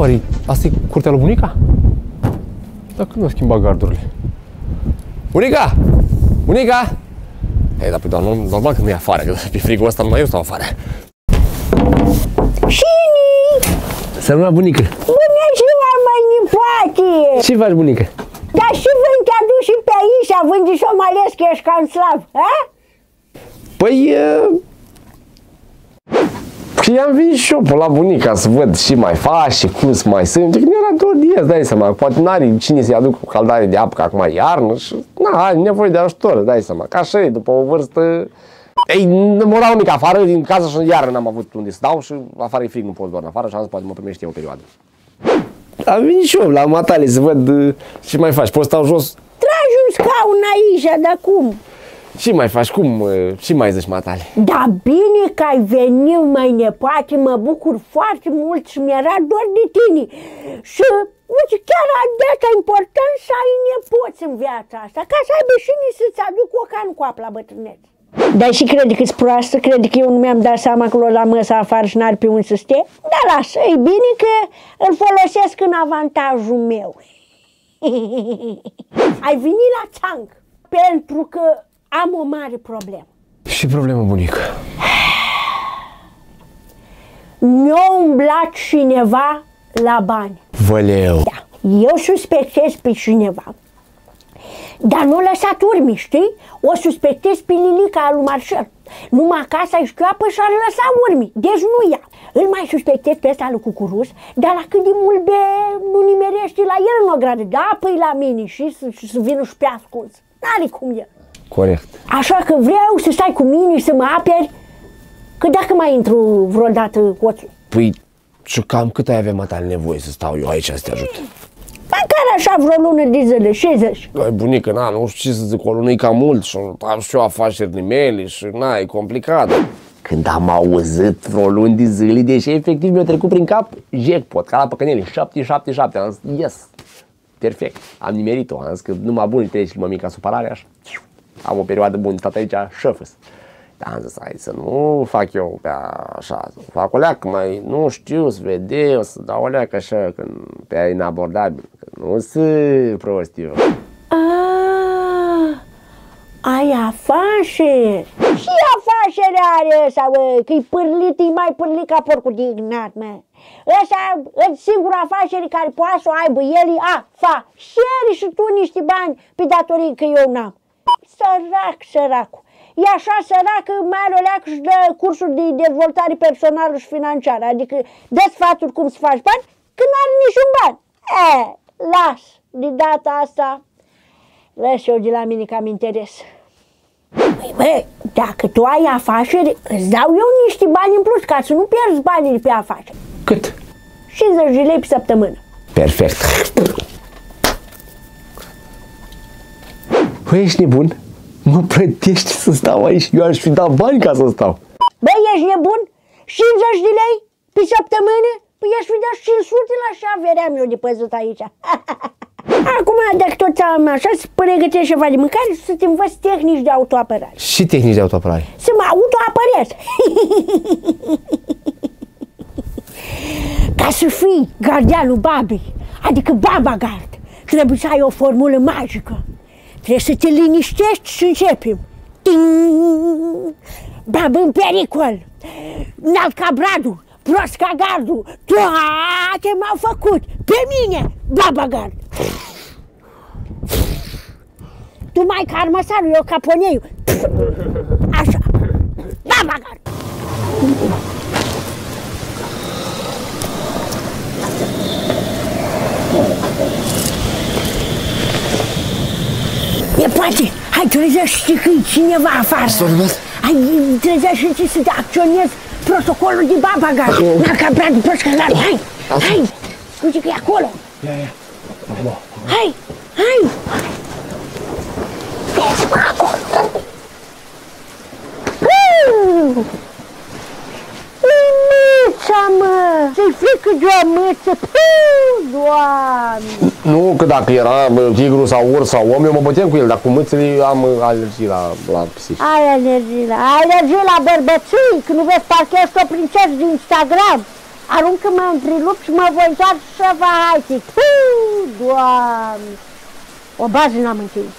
oare asta e curtea lui bunica? Dar când a schimbat gardurile? Bunica! Bunica! Ei, dar pe doar normal că nu e afară, că pe frigul ăsta numai eu stau afară. Cine? Să bunică! Bună ziua, mai nipoate! Ce faci, bunică? Dar și vând te aduci și pe aici, având și o mai ales că ești cam slab, a? Păi, și am venit și eu pe la bunica să văd și mai faci și cum să mai sunt. Că nu era două dies, dai seama. Poate n-are cine să-i aduc cu caldare de apă, că acum e iarnă și na, are nevoie de ajutor, dai seama. Ca așa e, după o vârstă... Ei, mă dau mic afară din casă și iară n-am avut unde să dau și afară e frig, nu pot doar afară și am zis, poate mă primește o perioadă. Am venit și eu la matale să văd uh, ce mai faci. Poți stau jos? Tragi un scaun aici, dar cum? Ce mai faci? Cum? Ce mai zici, Matale? Da bine că ai venit, mai nepoate, mă bucur foarte mult și mi-era dor de tine. Și uite, chiar de asta important să ai nepoți în viața asta, ca să aibă și să-ți aduc o can cu apă la bătrânețe. Dar și crede că-s proastă, crede că eu nu mi-am dat seama că l-o la măsa afară și n-ar pe unde să stea? Da, lasă, e bine că îl folosesc în avantajul meu. ai venit la țanc pentru că am o mare problemă. Și problemă, bunică? Mi-a umblat cineva la bani. Văleu. Da. Eu suspectez pe cineva. Dar nu lăsat urmi, știi? O suspectez pe Lilica lui Marșel. Numai casa îi șchioapă și ar lăsa urmi. Deci nu ea. Îl mai suspectez pe ăsta lui Cucurus, dar la cât de mult be nu nimerește la el în o gradă de apă la mine și să, și să vină și pe ascuns. N-are cum el. Corect. Așa că vreau să stai cu mine și să mă aperi, că dacă mai intru vreodată hoțul. Păi, și cam cât ai avea matale nevoie să stau eu aici să te ajut? Măcar așa vreo lună de zile, 60. Ai bunică, na, nu știu ce să zic, o lună e cam mult și am și eu afacerile mele și na, e complicat. Când am auzit vreo luni de zile, deși efectiv mi-a trecut prin cap jackpot, ca la păcănele, 777, am zis, yes, perfect, am nimerit-o, am zis că numai bun trece mă mica supărare așa am o perioadă bună, tot aici șefăs. Dar am zis, hai să nu fac eu pe așa, să fac o leacă mai, nu știu, să vede, o să dau o leacă așa, când pe aia inabordabil, că nu sunt prost eu. Ah, ai afaceri. Și afacere are ăsta, bă, că-i pârlit, e mai pârlit ca porcul dignat, mă. Ăsta e singura afacere care poate să o aibă el, a, fa, și tu niște bani pe datorii că eu n-am. Sărac, săracul. E așa sărac mai are o leacă și dă cursuri de dezvoltare personală și financiară. Adică dă sfaturi cum să faci bani când nu are niciun bani. E, las, de data asta, las eu de la mine că am interes. Păi, bă, dacă tu ai afaceri, îți dau eu niște bani în plus ca să nu pierzi banii pe afaceri. Cât? 50 de lei pe săptămână. Perfect. Păi ești nebun? Mă plătești să stau aici? Eu aș fi dat bani ca să stau. Băi, ești nebun? 50 de lei pe săptămână? Păi aș fi dat 500 la așa aveream eu de păzut aici. Acum, dacă tot am așa, să pregătești ceva de mâncare să te învăț tehnici de autoapărare. Și tehnici de autoapărare? Să mă autoapărez. Ca să fii gardianul babei, adică baba gard, trebuie să ai o formulă magică. Trebuie să te liniștești și începem. Ting! Babă în pericol! Înalt ca bradul, prost ca gardul, toate m-au făcut, pe mine, baba gard. Tu mai ca armăsarul, eu ca poneiul. Așa, baba gard. E poate, hai trezește că e cineva afară. Hai trezește să te acționezi protocolul de babagar. N-ar ca brat de prost Hai, hai, uite că e acolo. Ia, ia. Hai, hai. Vezi-mă acolo. Mă! Ți-i frică de o mâță? Puh, Doamne! Nu, că dacă era tigru sau urs sau om, eu mă băteam cu el, dar cu mâțele am alergii la, la pisici. Ai alergii la, ai alergii la bărbății, că nu vezi parcă ești o prințesă din Instagram. aruncă-mă între lup și mă voi întoarce să vă haiti. Doamne! O bază n-am închis.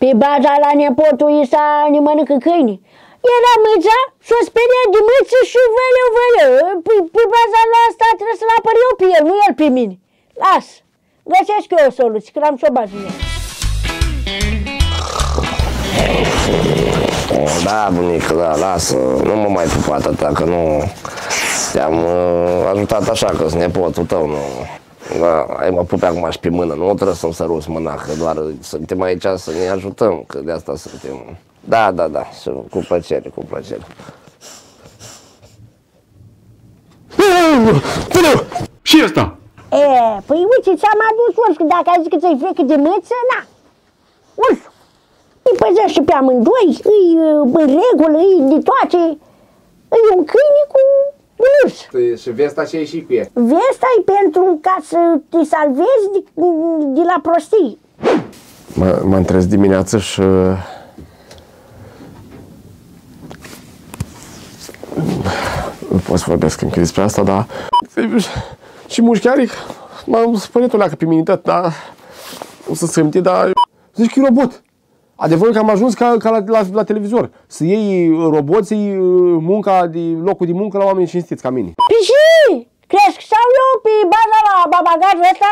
Pe baza la nepotul Isa ne mănâncă câini. Era mâța, s-o speria de mâță și văleu, văleu. Pe, pe baza la asta trebuie să-l apăr eu pe el, nu el pe mine. Las, găsesc eu o soluție, că am și o bază în el. Da, bunică, da, lasă, nu mă mai pupa atâta, că nu te-am uh, ajutat așa, că sunt nepotul tău, nu. Da, ai mă pupe acum și pe mână, nu trebuie să-mi săruți mâna, că doar suntem aici să ne ajutăm, că de asta suntem. Da, da, da, și cu plăcere, cu plăcere. Și ăsta? E, păi uite, ți-am adus urs, că dacă ai zis că ți-ai frică de mâță, na, ursul. Îi păzește pe amândoi, îi uh, în regulă, îi de toate. E un câine cu un urs. Și vesta ce e și cu e? Vesta e pentru ca să te salvezi de, de la prostii. Mă, mă trezit dimineață și uh, nu pot să vorbesc încă despre asta, dar și mușchiaric m-am spărit o leacă pe mine tot, dar o să simte, dar zici că e robot. Adevărul că am ajuns ca, ca la, la, la, televizor, să iei roboții munca, de, locul de muncă la oameni cinstiți ca mine. Păi și cresc sau eu pe baza la babagajul ăsta?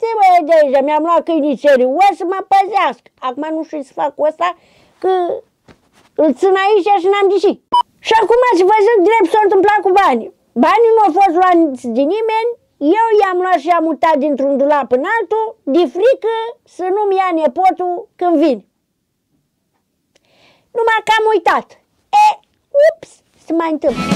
Te bă, deja, mi-am luat câinițerii, o să mă păzească. Acum nu știu să fac ăsta, că îl țin aici și n-am de Și acum ați văzut drept s-a întâmplat cu banii. Banii nu au fost luați de nimeni, eu i-am luat și am mutat dintr-un dulap în altul, de frică să nu-mi ia nepotul când vin. Numai că am uitat. E, ups, se mai întâmplă.